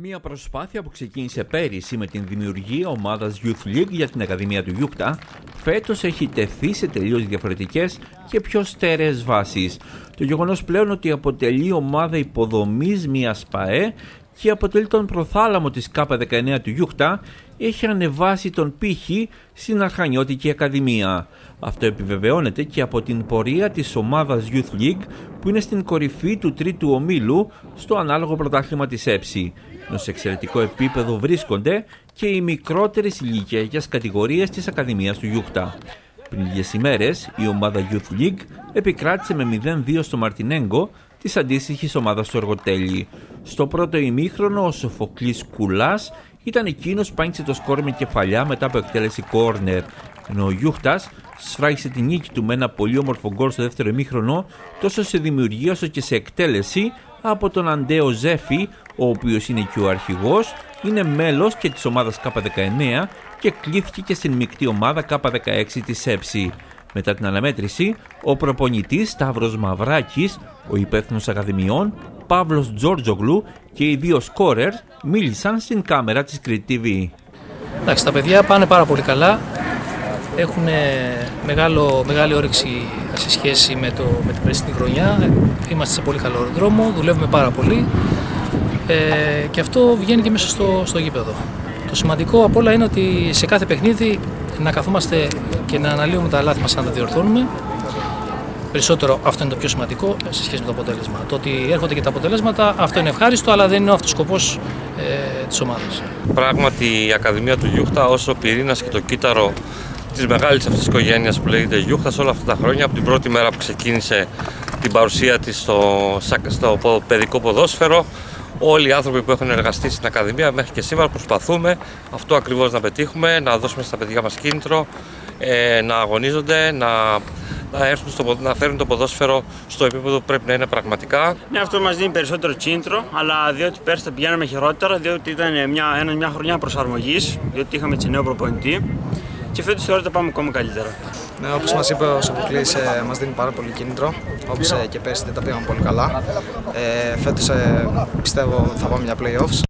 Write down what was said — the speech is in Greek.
Μια προσπάθεια που ξεκίνησε πέρυσι με την δημιουργία ομάδας Youth League για την Ακαδημία του Γιούχτα, φέτος έχει τεθεί σε τελείως διαφορετικές και πιο στέρεες βάσεις. Το γεγονός πλέον ότι αποτελεί ομάδα υποδομής μιας ΠΑΕ και αποτελεί τον προθάλαμο της Κ19 του Γιούχτα, έχει ανεβάσει τον πύχη στην Αρχανιώτικη Ακαδημία. Αυτό επιβεβαιώνεται και από την πορεία της ομάδας Youth League που είναι στην κορυφή του τρίτου ομίλου στο ανάλογο πρωτάθλημα της ΕΨΗ. Ενώ σε εξαιρετικό επίπεδο βρίσκονται και οι μικρότερες ηλικιακές κατηγορίες της Ακαδημίας του Γιούχτα. Πριν λίγες ημέρες η ομάδα Youth League επικράτησε με 0-2 στο Μαρτινέγκο της αντίστοιχης ομάδας του Εργοτέλη. Στο πρώτο ημίχρονο ο Σοφοκλής Κουλάς ήταν εκείνος που άνοιξε το σκόρ με κεφαλιά μετά από εκτέλεση κόρνερ, ενώ ο Γιούχτας σφράγισε την νίκη του με ένα πολύ όμορφο γκολ στο δεύτερο ημίχρονο τόσο σε δημιουργία όσο και σε εκτέλεση από τον Αντέο Ζέφη, ο οποίος είναι και ο αρχηγός, είναι μέλος και της ομάδας K19 και κλήθηκε και στην μεικτή ομάδα K16 της ΕΨΗ. Μετά την αναμέτρηση, ο προπονητής Σταύρος Μαυράκης, ο υπεύθυνος Ακαδημιών, Παύλος Τζόρτζογλου και οι δύο σκόρερ μίλησαν στην κάμερα της Crete TV. Εντάξει, τα παιδιά πάνε πάρα πολύ καλά. Έχουν μεγάλο, μεγάλη όρεξη σε σχέση με, το, με την περσινή χρονιά. Είμαστε σε πολύ καλό δρόμο, δουλεύουμε πάρα πολύ ε, και αυτό βγαίνει και μέσα στο, στο γήπεδο. Το σημαντικό απ' όλα είναι ότι σε κάθε παιχνίδι να καθόμαστε και να αναλύουμε τα λάθη μας να τα διορθώνουμε. Περισσότερο αυτό είναι το πιο σημαντικό σε σχέση με το αποτέλεσμα. Το ότι έρχονται και τα αποτελέσματα, αυτό είναι ευχάριστο, αλλά δεν είναι ο αυτός σκοπός ε, της ομάδας. Πράγματι η Ακαδημία του Γιούχτα όσο πυρήνας και το κύτταρο της μεγάλης αυτής οικογένειας που λέγεται Γιούχτας όλα αυτά τα χρόνια, από την πρώτη μέρα που ξεκίνησε την παρουσία της στο, στο παιδικό ποδόσφαιρο. Όλοι οι άνθρωποι που έχουν εργαστεί στην Ακαδημία μέχρι και σήμερα προσπαθούμε αυτό ακριβώς να πετύχουμε, να δώσουμε στα παιδιά μας κίνητρο, ε, να αγωνίζονται, να να, έρθουν στο, να φέρουν το ποδόσφαιρο στο επίπεδο που πρέπει να είναι πραγματικά. Ναι, αυτό μας δίνει περισσότερο κίνητρο, αλλά διότι πέρσι θα πηγαίναμε χειρότερα, διότι ήταν μια, μια χρονιά προσαρμογής, διότι είχαμε έτσι νέο προπονητή και φέτος θεωρώ ότι πάμε ακόμα καλύτερα. Ναι, όπως μας είπε ο Σοφοκλής, ε, μας δίνει πάρα πολύ κίνητρο, όπως ε, και πέρσι δεν τα πήγαμε πολύ καλά. Ε, φέτος ε, πιστεύω θα πάμε για playoffs.